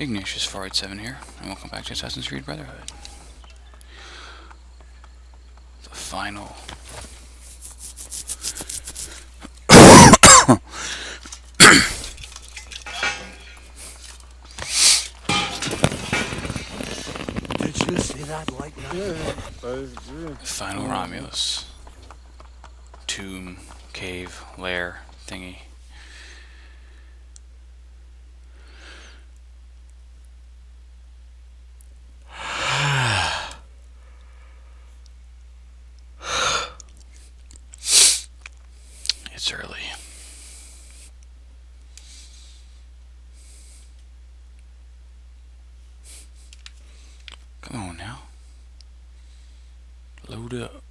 Ignatius 487 here, and welcome back to Assassin's Creed Brotherhood. The final... Did you see that light? Yeah. Final Romulus. Tomb, cave, lair, thingy. It's early. Come on now. Load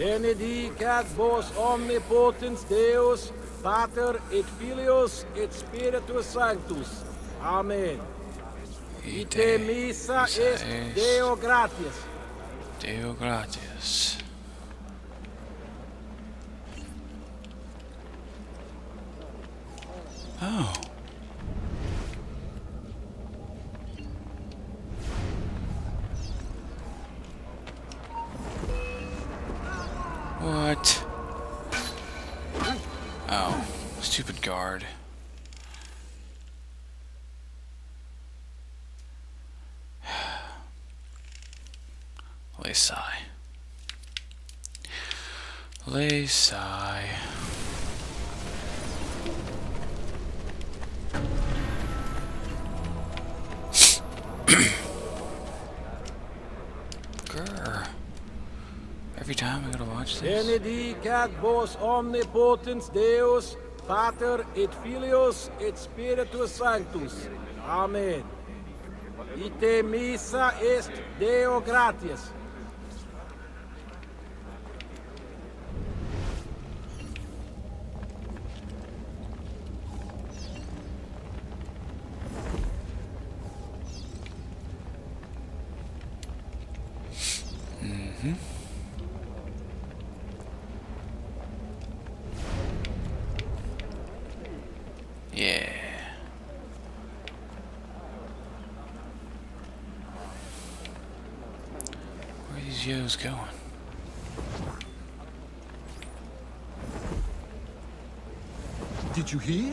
Benedicat vos omnipotens Deus, Pater et Filius et Spiritus Sanctus. Amen. Ite missa est Deo gratias. Deo gratias. Oh. What? Oh, stupid guard. Lay sigh. Lay sigh. Grr. Every time I gotta watch this. Benedicat vos omnipotens Deus, Pater et Filius et Spiritus Sanctus. Amen. Ite missa est Deo gratias. Yeah. Where are these yos going? Did you hear?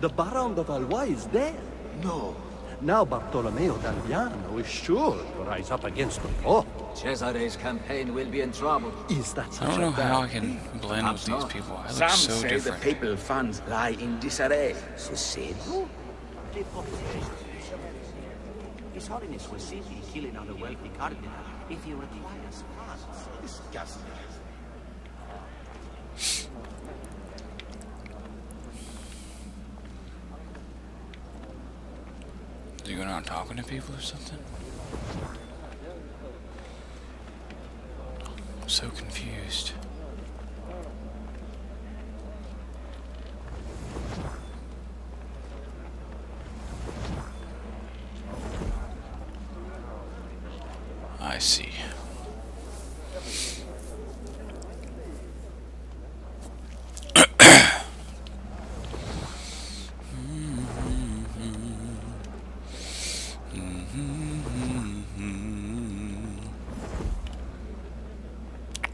The Baron de Valois is dead. No. Now Bartolomeo d'Alviano is sure to rise up against the Pope. Cesare's campaign will be in trouble. Is that I don't know a bad how I can thing? blend with these not. people. I look Some so say different. the papal funds lie in disarray. So serio? His Holiness will simply kill another wealthy cardinal if he requires funds. Disgusting. Is he going around talking to people or something? I'm so confused. I see.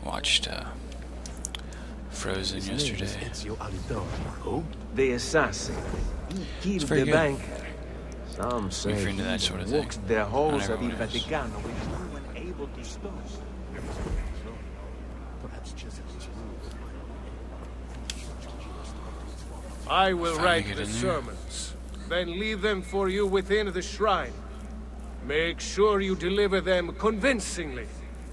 Watched uh, Frozen His name is yesterday. Who? The assassin. He killed the good. banker. Some say you're into he that sort of thing. walked the halls of Il everyone. Vaticano with no one able to stop. Perhaps Cesare's I will write the sermons, then leave them for you within the shrine. Make sure you deliver them convincingly,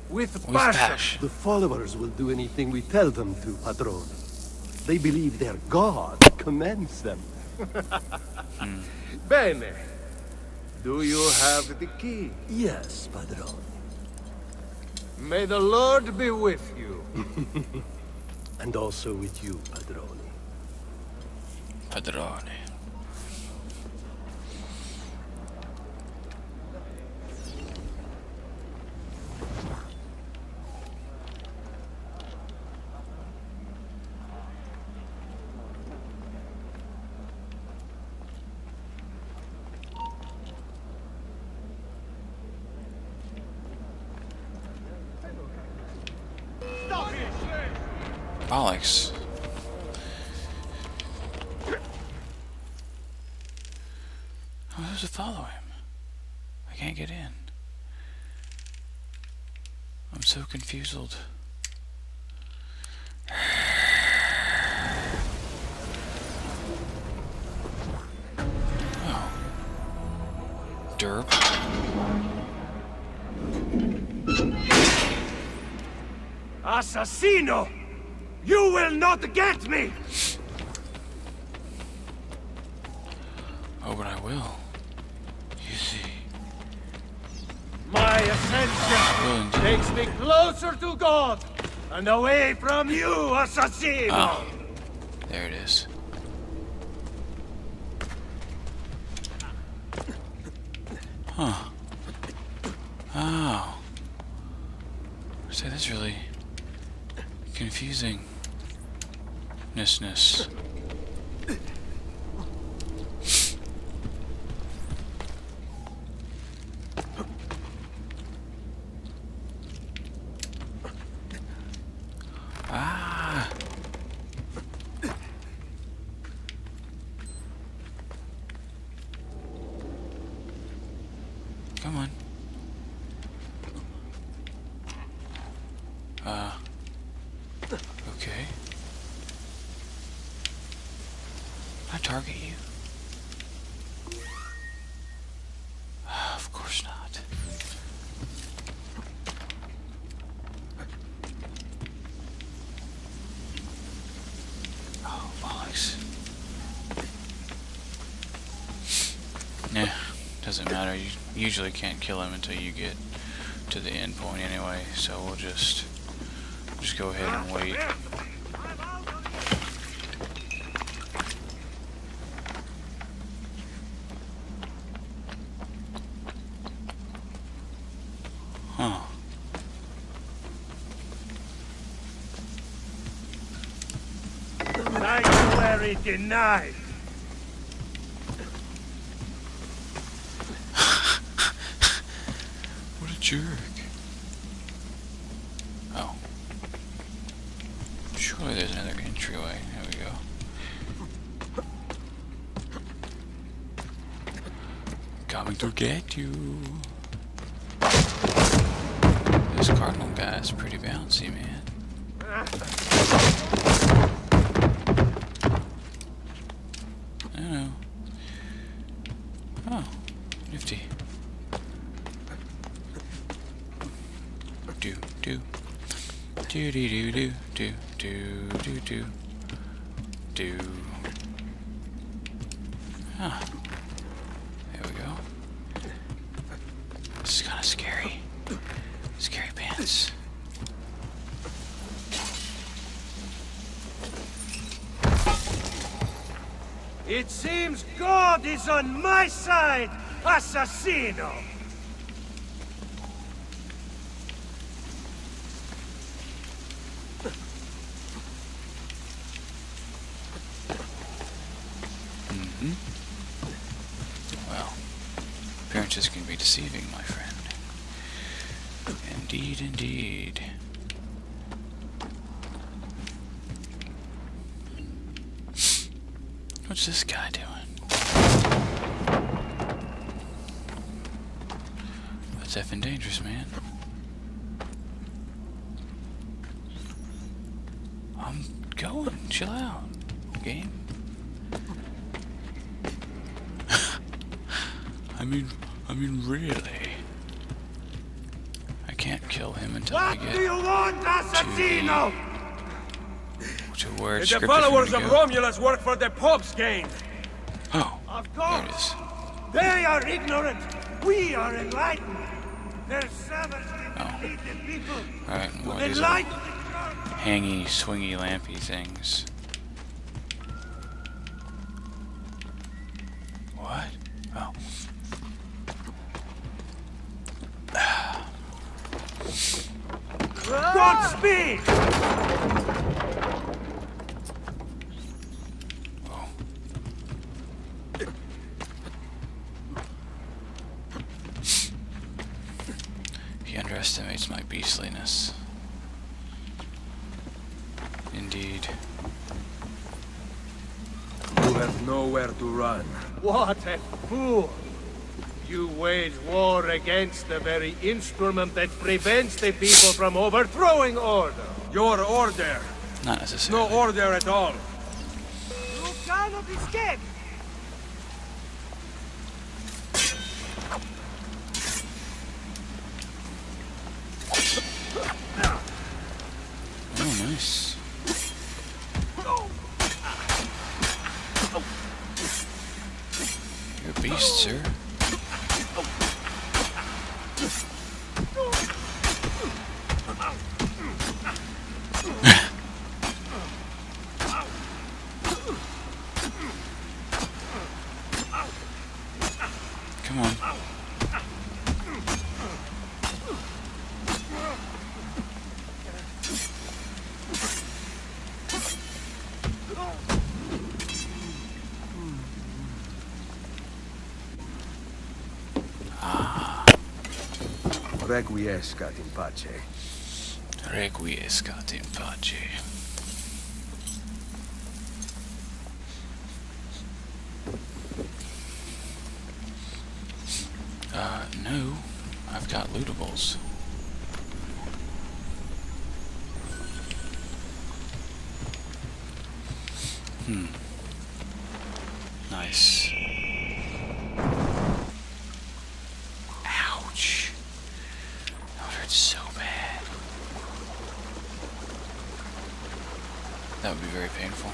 with, With passion. passion. The followers will do anything we tell them to, Padrone. They believe their god commands them. Hmm. Bene. Do you have the key? Yes, Padrone. May the Lord be with you. And also with you, Padrone. Padrone. Bollocks. Oh, How does it follow him? I can't get in. I'm so confused. Oh. Derp. Assassino! You will not get me! Oh, but I will. You see. My ascension takes me closer to God and away from you, assassin! Oh. Ah. There it is. Huh. Oh. So that's really confusing. Ness. Ah. Come on. Uh. Okay. I target you? Of course not. Oh, bollocks. Nah, doesn't matter. You usually can't kill him until you get to the end point anyway, so we'll just just go ahead and wait. Huh. Denied! What a jerk. Oh. Surely there's another entryway. There we go. Coming to get you. Do do. Do do do do do do do do. Do. Ah. There we go. This is kind of scary. Scary pants. It seems God is on my side, Assassino! well appearances can be deceiving my friend indeed indeed what's this guy doing? That's effing dangerous man. I'm going. Chill out. Game. I mean, I mean, really. I can't kill him until I get want, assassino? Where The followers of me to go. Romulus work for the Pope's gain. Oh, Of is. They are ignorant. We are enlightened. Their servants Oh. lead the people. Alright, what is it? Enlighten Hangy, swingy, lampy things. What? Oh. Godspeed! Oh. He underestimates my beastliness. Indeed. You have nowhere to run. What a fool! You wage war against the very instrument that prevents the people from overthrowing order. Your order. Not necessarily. No order at all. You cannot escape! Oh, nice. You're a beast, sir. Come on. Requiescat in pace. Requiescat in pace. Uh, no. I've got lootables. Hmm. Nice. Ouch. That would hurt so bad. That would be very painful.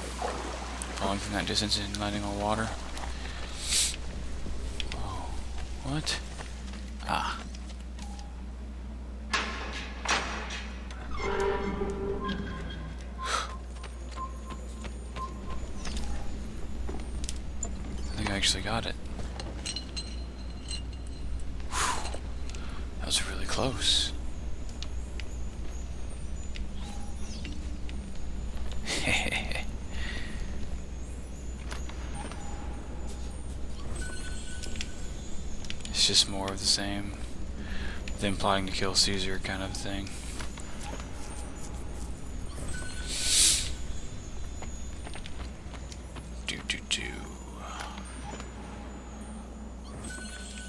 Falling from that distance and landing on water. Oh. What? Ah. I think I actually got it. Whew. That was really close. Just more of the same. Them plotting to kill Caesar kind of thing. Do do do.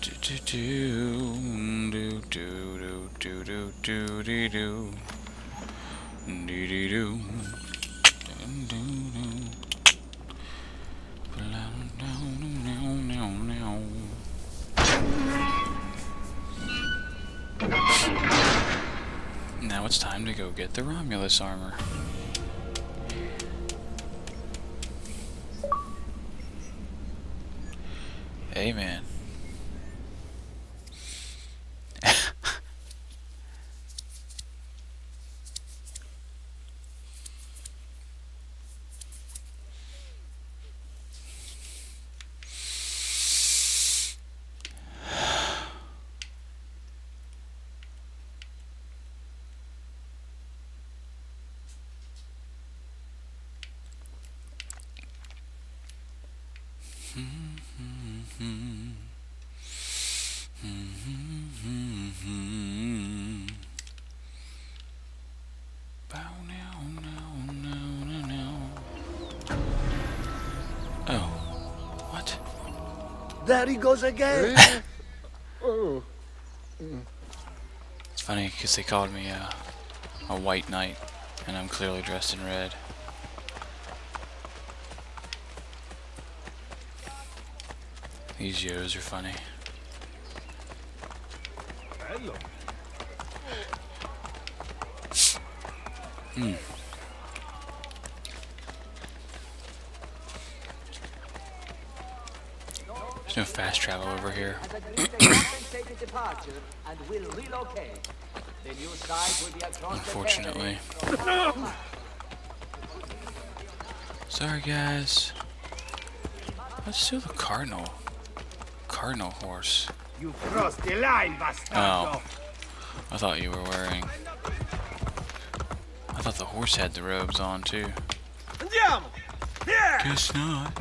Do do do it's time to go get the Romulus armor. Amen. Bow There he goes again. Oh, It's funny because they called me uh, a white knight, and I'm clearly dressed in red. These Yodas are funny. Hello. Hmm. Fast travel over here. Has agreed a compensated departure and will relocate. The new site will be across the Unfortunately. Sorry, guys. Let's steal the cardinal. Cardinal horse. You crossed the line, bastardo. Oh. I thought you were wearing. I thought the horse had the robes on too. Andiamo! Here! Guess not.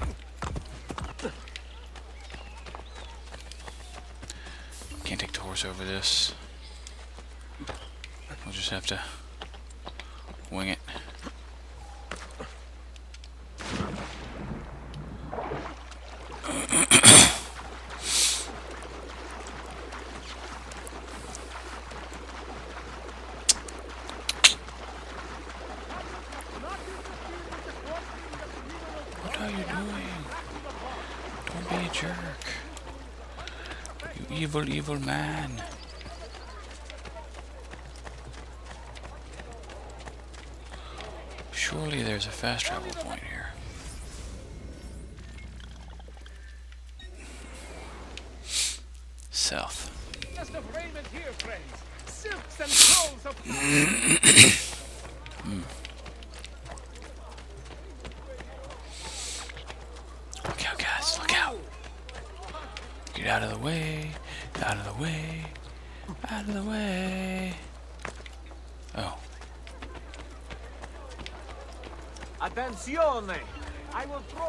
Horse over this. We'll just have to wing it. What are you doing? Don't be a jerk. Evil, evil man. Surely there's a fast travel point here. South. Just of raiment here, friends. Silks and clothes of Look out, guys. Look out. Get out of the way. Out of the way. Out of the way. Oh. Attenzione! I will throw open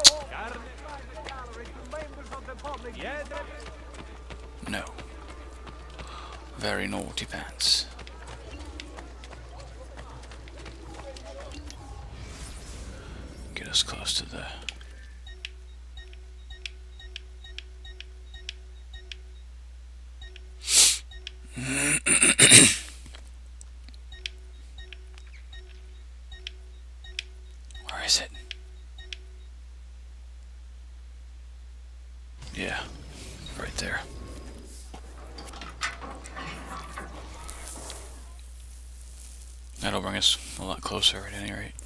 the private gallery to members of the public. No. Very naughty pants. Get us close to the. Where is it? Yeah, right there. That'll bring us a lot closer at any rate.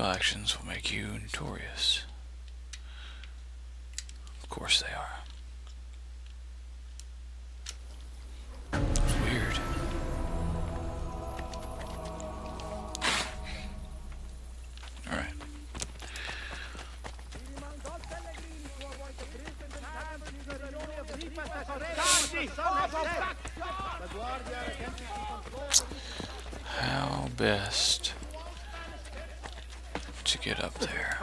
Illegal actions will make you notorious. Of course they are. Get up there?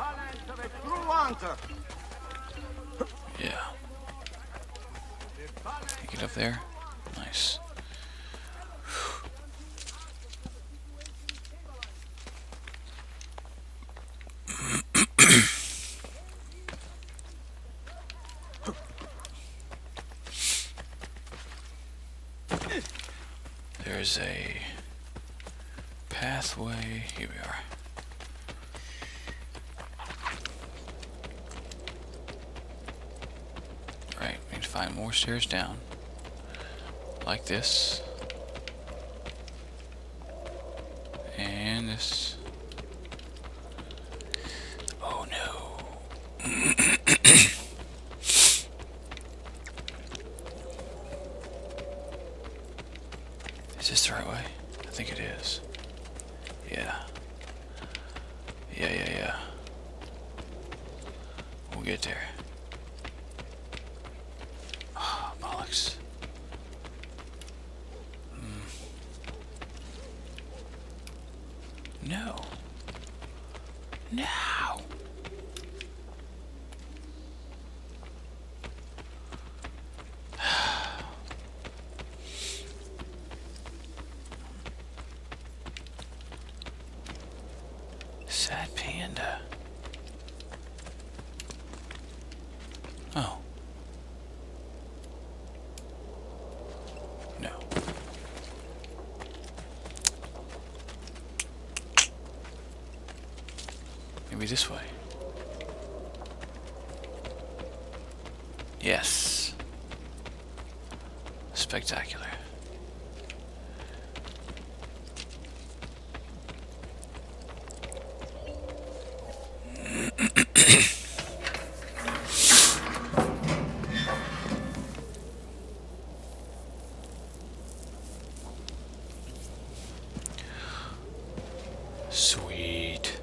Yeah. You get up there? Nice. There's a pathway. Here we are. Find more stairs down. Like this. And this. Oh no. Is this the right way? I think it is. Yeah. Yeah, yeah, yeah. We'll get there. Ah, bollocks. Hmm. No. No. Oh. No. Maybe this way. Yes. Spectacular. Sweet.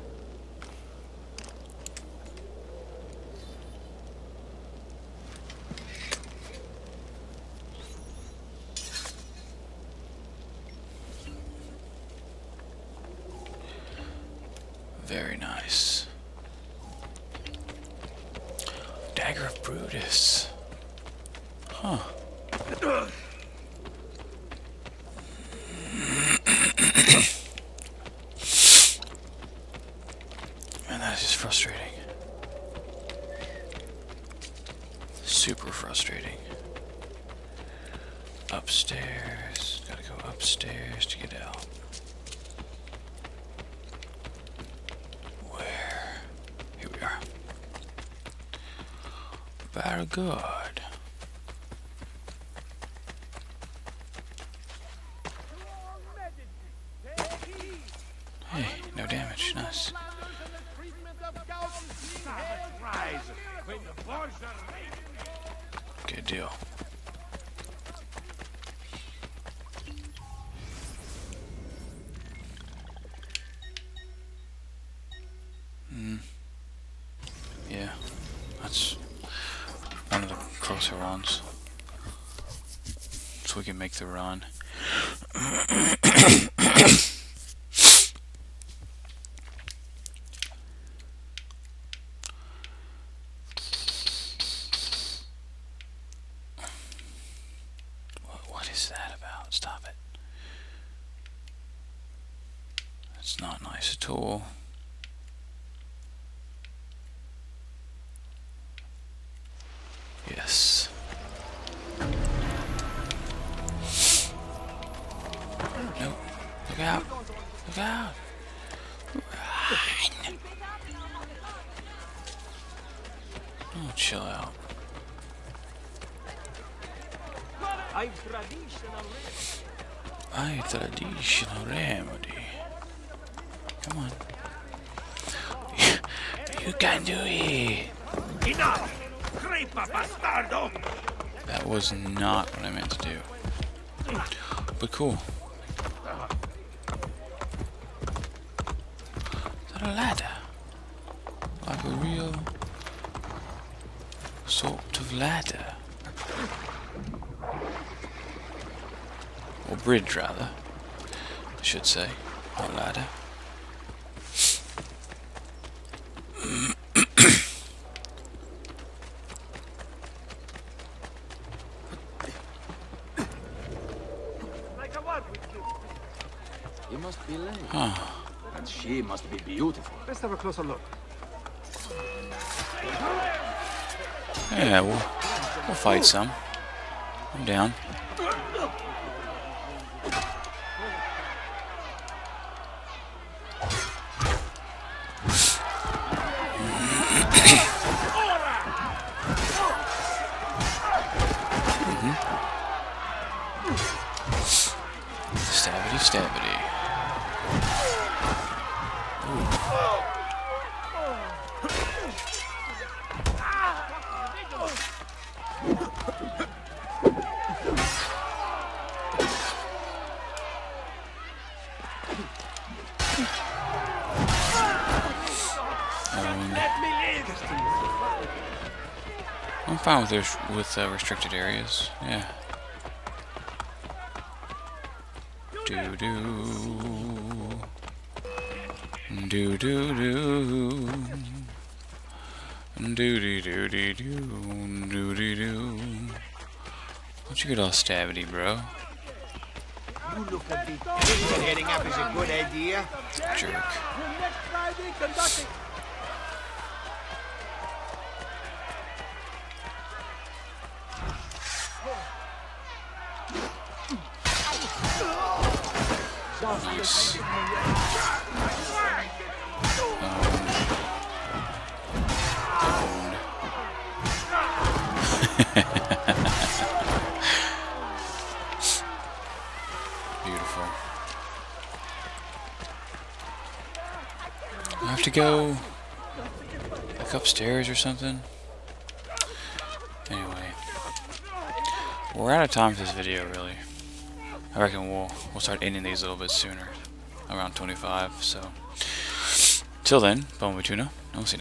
Very nice. Dagger of Brutus. Huh. Man, that is just frustrating. Super frustrating. Upstairs. Gotta go upstairs to get out. Where? Here we are. Very good. Hey, no damage. Nice. Good deal. We can make the run. I traditional remedy. Come on. You can do it. Enough! Creeper bastardo! That was not what I meant to do. But cool. Is that a ladder? Like a real sort of ladder. Or bridge, rather. I should say. Not ladder. Like a what with you? He must be late. Huh. Ah. And she must be beautiful. Let's have a closer look. Yeah, we'll, we'll fight some. I'm down. Live! I'm fine with with uh, restricted areas. Yeah. Do do. Do do do. Do do do do do. Do do do. Don't you get all stabbity, bro? You look a bit... Heading up is a good idea. Jerk. Beautiful. I have to go like upstairs or something. Anyway, we're out of time for this video, really. I reckon we'll we'll start ending these a little bit sooner, around 25. So, till then, Bumblebee Tuna. I'll see. you